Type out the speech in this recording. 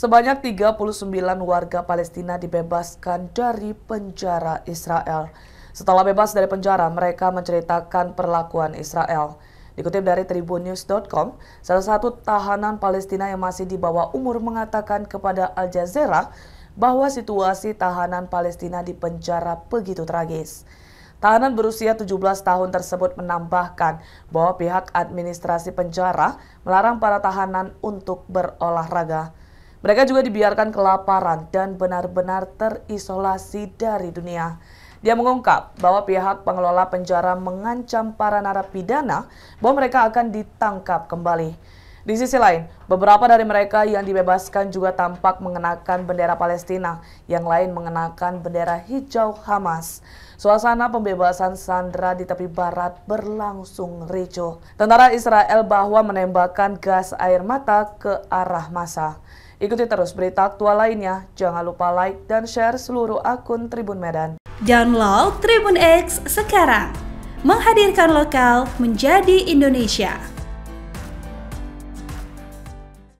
Sebanyak 39 warga Palestina dibebaskan dari penjara Israel. Setelah bebas dari penjara, mereka menceritakan perlakuan Israel. Dikutip dari tribunnews.com, salah satu tahanan Palestina yang masih di bawah umur mengatakan kepada Al Jazeera bahwa situasi tahanan Palestina di penjara begitu tragis. Tahanan berusia 17 tahun tersebut menambahkan bahwa pihak administrasi penjara melarang para tahanan untuk berolahraga. Mereka juga dibiarkan kelaparan dan benar-benar terisolasi dari dunia. Dia mengungkap bahwa pihak pengelola penjara mengancam para narapidana bahwa mereka akan ditangkap kembali. Di sisi lain, beberapa dari mereka yang dibebaskan juga tampak mengenakan bendera Palestina, yang lain mengenakan bendera hijau Hamas. Suasana pembebasan Sandra di tepi barat berlangsung ricuh. Tentara Israel bahwa menembakkan gas air mata ke arah masa. Ikuti terus berita aktual lainnya. Jangan lupa like dan share seluruh akun Tribun Medan. Download Tribun X sekarang. Menghadirkan lokal menjadi Indonesia.